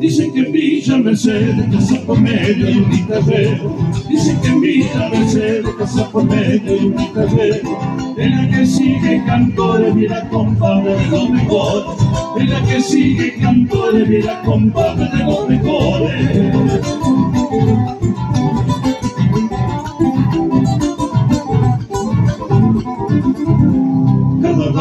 Dicen que Villa Mercedes casa por medio y un guitarrero. Dicen que Villa Mercedes casa por medio y un guitarrero. En la que sigue cantores, mira compadre de los mejores. En la que sigue cantores, mira compadre de los mejores. Thank you.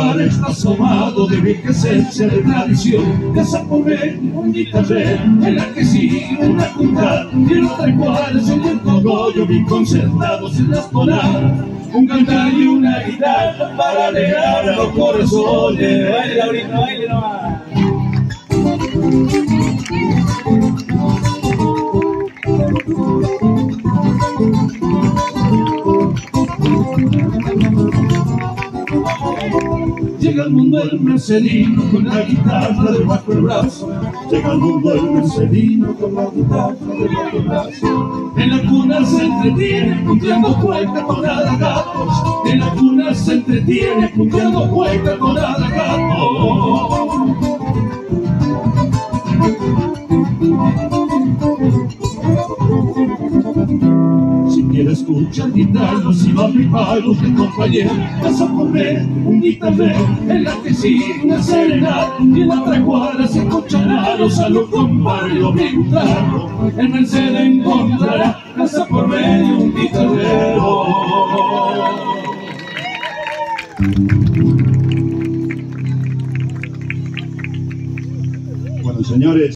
Está asomado de vieja esencia de tradición. Casa medio, un guitarrero En la que sigue una juntada Y otra cual es un cogollo Bien concentrados en las tonadas Un cantar y una guitarra Para alegrar a los corazones. Baile, Laurita, baile nomás. Llega al mundo el mercedino con la guitarra debajo del brazo. Llega al mundo el mercedino con la guitarra debajo del brazo. En la cuna se entretiene punteando cueca con gatos. En la cuna se entretiene punteando cueca con gatos. Si quieres escuchar guitarras y va mi palo de compañero. Vas a poner un guitarrero en la que sigue una serenata Y en la otra cuadra se escuchará los saludos compadre bien claro El Mercedes encontrará casa por medio un guitarrero. Bueno, señores.